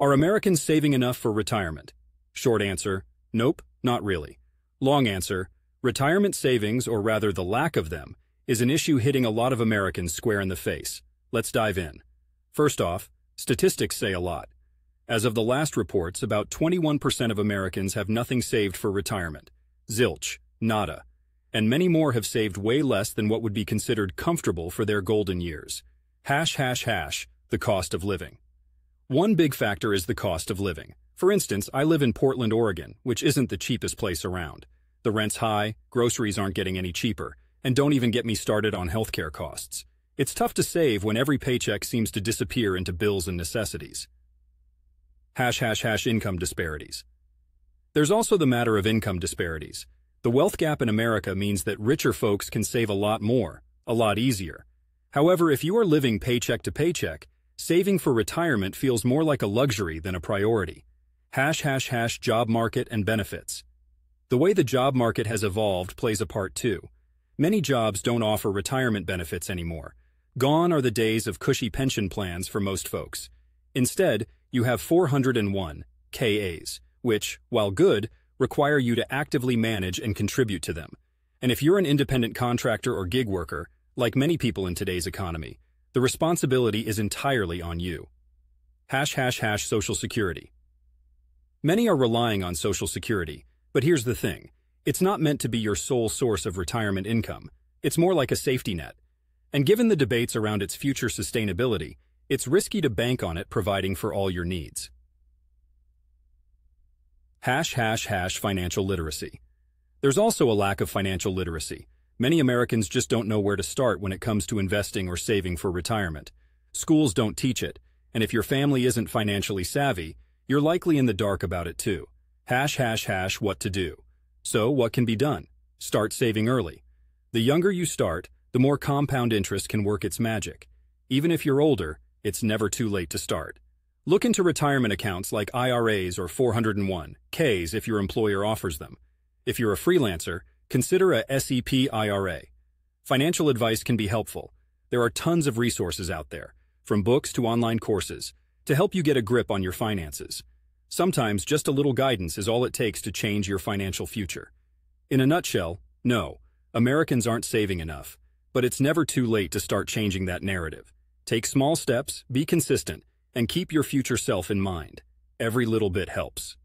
Are Americans saving enough for retirement? Short answer, nope, not really. Long answer, retirement savings, or rather the lack of them, is an issue hitting a lot of Americans square in the face. Let's dive in. First off, statistics say a lot. As of the last reports, about 21% of Americans have nothing saved for retirement. Zilch, nada. And many more have saved way less than what would be considered comfortable for their golden years. Hash hash hash, the cost of living. One big factor is the cost of living. For instance, I live in Portland, Oregon, which isn't the cheapest place around. The rent's high, groceries aren't getting any cheaper, and don't even get me started on healthcare costs. It's tough to save when every paycheck seems to disappear into bills and necessities. Hash hash hash income disparities. There's also the matter of income disparities. The wealth gap in America means that richer folks can save a lot more, a lot easier. However, if you are living paycheck to paycheck, saving for retirement feels more like a luxury than a priority hash hash hash job market and benefits. The way the job market has evolved plays a part too. Many jobs don't offer retirement benefits anymore. Gone are the days of cushy pension plans for most folks. Instead, you have 401 KAs, which, while good, require you to actively manage and contribute to them. And if you're an independent contractor or gig worker, like many people in today's economy, the responsibility is entirely on you. Hash hash hash Social Security. Many are relying on Social Security, but here's the thing. It's not meant to be your sole source of retirement income. It's more like a safety net. And given the debates around its future sustainability, it's risky to bank on it providing for all your needs. Hash hash hash financial literacy. There's also a lack of financial literacy. Many Americans just don't know where to start when it comes to investing or saving for retirement. Schools don't teach it, and if your family isn't financially savvy, you're likely in the dark about it too. Hash hash hash what to do. So what can be done? Start saving early. The younger you start, the more compound interest can work its magic. Even if you're older, it's never too late to start. Look into retirement accounts like IRAs or 401ks if your employer offers them. If you're a freelancer, consider a SEP IRA. Financial advice can be helpful. There are tons of resources out there, from books to online courses, to help you get a grip on your finances. Sometimes just a little guidance is all it takes to change your financial future. In a nutshell, no, Americans aren't saving enough, but it's never too late to start changing that narrative. Take small steps, be consistent, and keep your future self in mind. Every little bit helps.